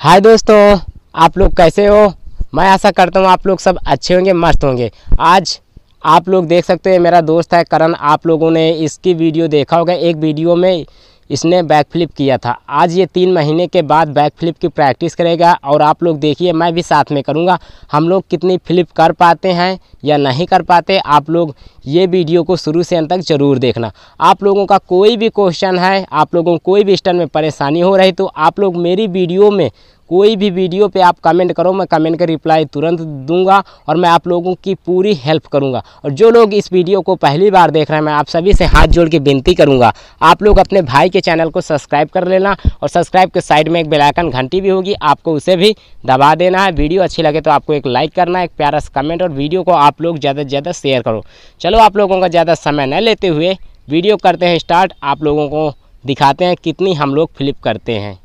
हाय दोस्तों, आप लोग कैसे हो? मैं आशा करता हूँ आप लोग सब अच्छे होंगे, मस्त होंगे। आज आप लोग देख सकते हैं, मेरा दोस्त है करण। आप लोगों ने इसकी वीडियो देखा होगा, एक वीडियो में इसने बैक फ्लिप किया था। आज ये तीन महीने के बाद बैक फ्लिप की प्रैक्टिस करेगा और आप लोग देखिए, मैं भी साथ में करूँगा। हम लोग कितनी फ्लिप कर पाते हैं या नहीं कर पाते, आप लोग ये वीडियो को शुरू से अंत तक ज़रूर देखना। आप लोगों का कोई भी क्वेश्चन है, आप लोगों को कोई भी स्टैंड में परेशानी हो रही तो आप लोग मेरी वीडियो में कोई भी वीडियो पे आप कमेंट करो, मैं कमेंट का रिप्लाई तुरंत दूँगा और मैं आप लोगों की पूरी हेल्प करूँगा। और जो लोग इस वीडियो को पहली बार देख रहे हैं, मैं आप सभी से हाथ जोड़ के विनती करूँगा, आप लोग अपने भाई के चैनल को सब्सक्राइब कर लेना और सब्सक्राइब के साइड में एक बेलाइकन घंटी भी होगी, आपको उसे भी दबा देना है। वीडियो अच्छी लगे तो आपको एक लाइक करना, एक प्यारा सा कमेंट और वीडियो को आप लोग ज़्यादा से ज़्यादा शेयर करो। चलो आप लोगों का ज़्यादा समय न लेते हुए वीडियो करते हैं स्टार्ट आप लोगों को दिखाते हैं कितनी हम लोग फ्लिप करते हैं।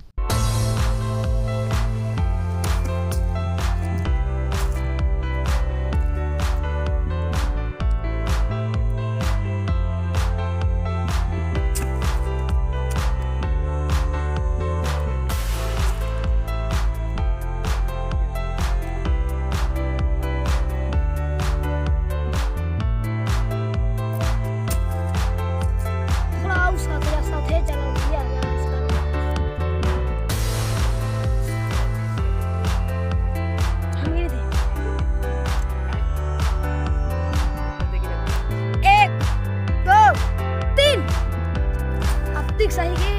दिख सही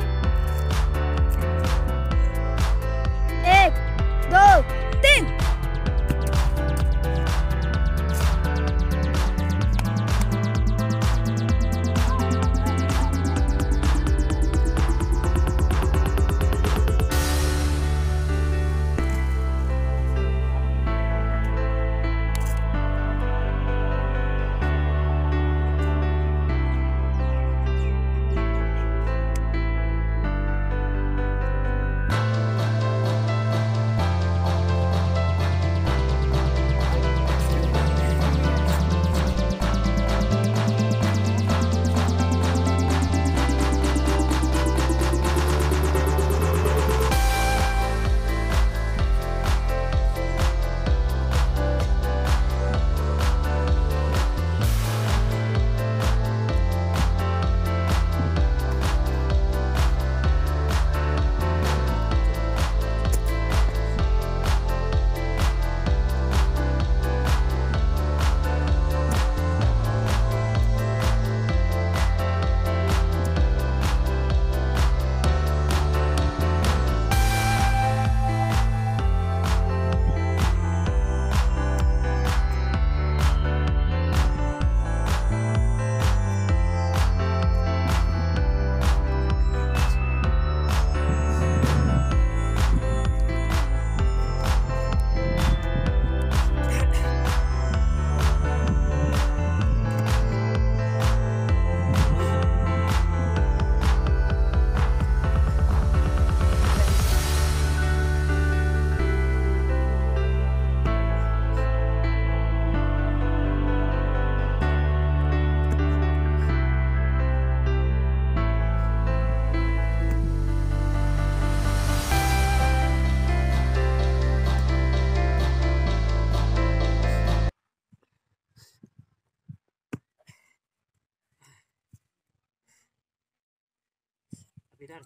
पिटार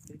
से